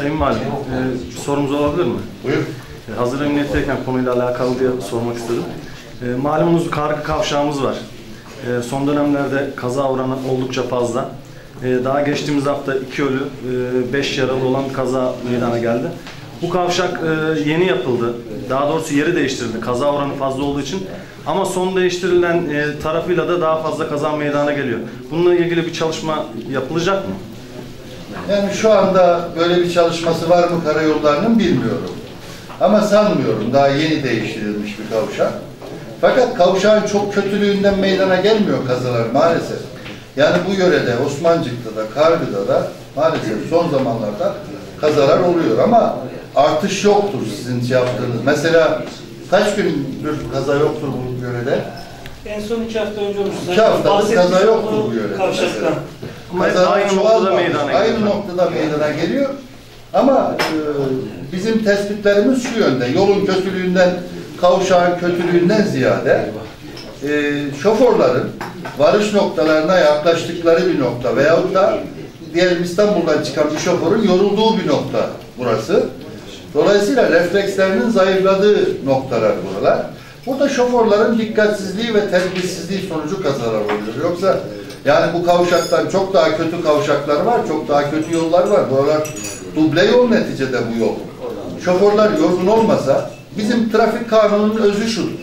Sayın Valim, e, bir sorumuz olabilir mi? Buyur. E, hazır emniyetteyken konuyla alakalı diye sormak istedim. E, malumunuz kargı kavşağımız var. E, son dönemlerde kaza oranı oldukça fazla. E, daha geçtiğimiz hafta iki ölü, e, beş yaralı olan kaza meydana geldi. Bu kavşak e, yeni yapıldı. Daha doğrusu yeri değiştirildi. Kaza oranı fazla olduğu için. Ama son değiştirilen e, tarafıyla da daha fazla kaza meydana geliyor. Bununla ilgili bir çalışma yapılacak mı? Yani şu anda böyle bir çalışması var mı karayollarının bilmiyorum. Ama sanmıyorum. Daha yeni değiştirilmiş bir kavşak. Fakat kavşağın çok kötülüğünden meydana gelmiyor kazalar maalesef. Yani bu yörede, Osmancık'ta da, Kargı'da da maalesef son zamanlarda kazalar oluyor ama artış yoktur sizin şey yaptığınız. Mesela kaç gündür kaza yoktur bu yörede? En son iki hafta önce olmuş. İki haftadır kaza yoktur bu yörede Kavşaktan. mesela. Ama Kazalar aynı noktada meydana geliyor. Noktada meydana geliyor. Ama e, bizim tespitlerimiz şu yönde. Yolun kötülüğünden, kavşağın kötülüğünden ziyade e, şoförlerin varış noktalarına yaklaştıkları bir nokta veyahut da diyelim İstanbul'dan çıkan bir şoförün yorulduğu bir nokta burası. Dolayısıyla reflekslerinin zayıfladığı noktalar buralar. Burada şoförlerin dikkatsizliği ve tedbirsizliği sonucu kazalar oluyor. Yoksa yani bu kavşaktan çok daha kötü kavşaklar var, çok daha kötü yollar var. Buralar duble yol neticede bu yol. Şoförler yorgun olmasa bizim trafik kanununun özü şudur.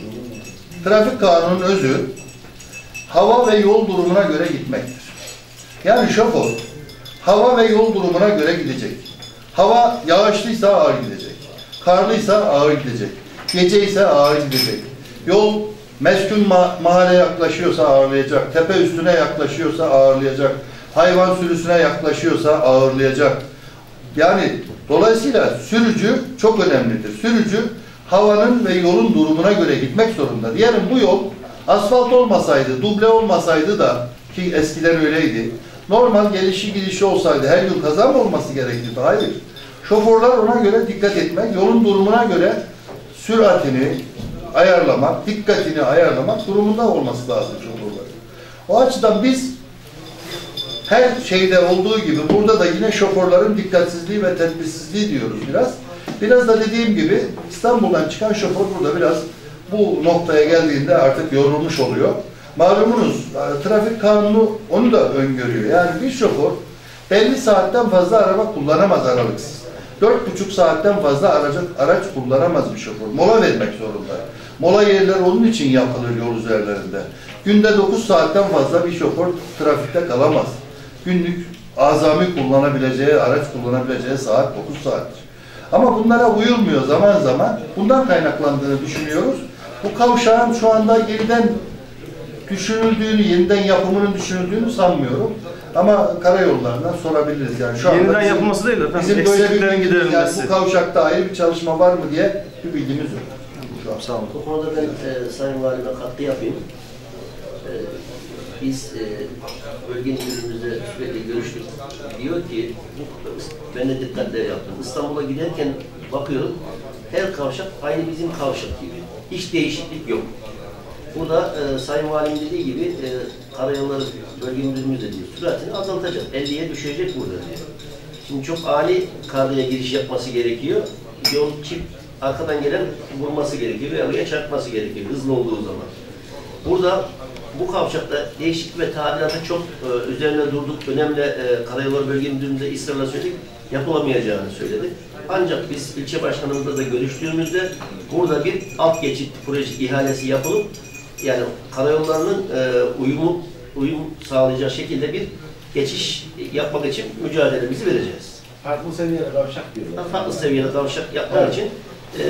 Trafik kanunun özü hava ve yol durumuna göre gitmektir. Yani şoför hava ve yol durumuna göre gidecek. Hava yağışlıysa ağır gidecek. Karlıysa ağır gidecek. Gece ise ağır gidecek. Yol meskun ma- mahalle yaklaşıyorsa ağırlayacak. Tepe üstüne yaklaşıyorsa ağırlayacak. Hayvan sürüsüne yaklaşıyorsa ağırlayacak. Yani dolayısıyla sürücü çok önemlidir. Sürücü havanın ve yolun durumuna göre gitmek zorunda. Diyelim bu yol asfalt olmasaydı, duble olmasaydı da ki eskiden öyleydi. Normal gelişi gidişi olsaydı her gün kaza mı olması gerekirdi? Hayır. Şoförler ona göre dikkat etmek, yolun durumuna göre süratini ayarlamak, dikkatini ayarlamak durumunda olması lazım şoförlerin. O açıdan biz her şeyde olduğu gibi burada da yine şoförlerin dikkatsizliği ve tedbirsizliği diyoruz biraz. Biraz da dediğim gibi İstanbul'dan çıkan şoför burada biraz bu noktaya geldiğinde artık yorulmuş oluyor. Malumunuz e, trafik kanunu onu da öngörüyor. Yani bir şoför belli saatten fazla araba kullanamaz aralıksız. Dört buçuk saatten fazla aracı, araç kullanamaz bir şoför. Mola vermek zorunda. Mola yerleri onun için yapılır yol üzerlerinde. Günde 9 saatten fazla bir şoför trafikte kalamaz. Günlük azami kullanabileceği, araç kullanabileceği saat 9 saattir. Ama bunlara uyulmuyor zaman zaman. Bundan kaynaklandığını düşünüyoruz. Bu kavşağın şu anda yeniden düşünüldüğünü, yeniden yapımının düşünüldüğünü sanmıyorum. Ama karayollarından sorabiliriz yani. Şu anda Yeniden bizim- yapılması değil de efendim, Bizim böyle bir eksikliklerin bilgimiz, yani bu kavşakta ayrı bir çalışma var mı diye bir bilgimiz yok. Şu. Sağ olun. Bu konuda ben e, Sayın Valime katkı yapayım. E, biz e, bölge müdürümüzle sürekli görüştük. Diyor ki, ben de dikkatle yaptım. İstanbul'a giderken bakıyorum, her kavşak aynı bizim kavşak gibi. Hiç değişiklik yok. Burada e, Sayın Valim dediği gibi e, karayolları bölge müdürümüz de diyor, süratini azaltacak, 50'ye düşecek burada diyor. Şimdi çok ani karlıya giriş yapması gerekiyor. Yol çift arkadan gelen vurması gerekiyor ve oraya çarpması gerekiyor hızlı olduğu zaman. Burada bu kavşakta değişik ve tadilatı çok e, üzerine durduk. Önemli e, Karayolları Bölge Müdürümüze ısrarla söyledik. Yapılamayacağını söyledik. Ancak biz ilçe başkanımızla da görüştüğümüzde burada bir alt geçit proje ihalesi yapılıp yani karayollarının e, uyumu uyum sağlayacak şekilde bir geçiş yapmak için mücadelemizi vereceğiz. Farklı seviyede kavşak diyorlar. Farklı seviyede kavşak yapmak Evet. için e,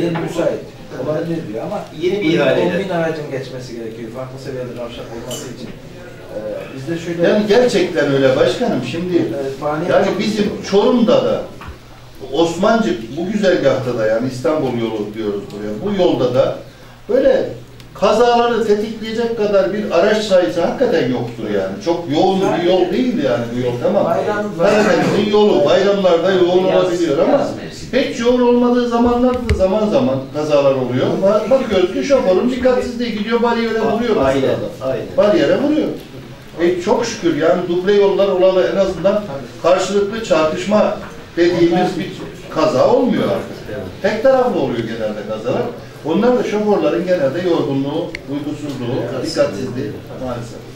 yeni müsait. Olabilir diyor ama Yeni bir ihaleyle. 10 bin aracın geçmesi gerekiyor farklı seviyede kavşak olması için. Ee, bizde şöyle Yani gerçekten öyle başkanım. Şimdi Evet, maliyet yani bizim. Çorum'da da Osmancık bu güzergahta da yani İstanbul yolu diyoruz buraya. Bu yolda da böyle kazaları tetikleyecek kadar bir araç sayısı hakikaten yoktur yani. Çok yoğun bir yol değil yani bu yol tamam. Karadeniz'in yolu bayramlarda yoğun olabiliyor ama pek yoğun olmadığı zamanlarda da zaman zaman kazalar oluyor. Ba- Bakıyoruz ki şoförün dikkatsizliği gidiyor bariyere vuruyor mesela. Bariyere vuruyor. E çok şükür yani duble yollar olalı en azından karşılıklı çarpışma dediğimiz bir kaza olmuyor artık. Tek taraflı oluyor genelde kazalar. Onlar da şoförlerin genelde yorgunluğu, uykusuzluğu, Dikkatsizliği. maalesef.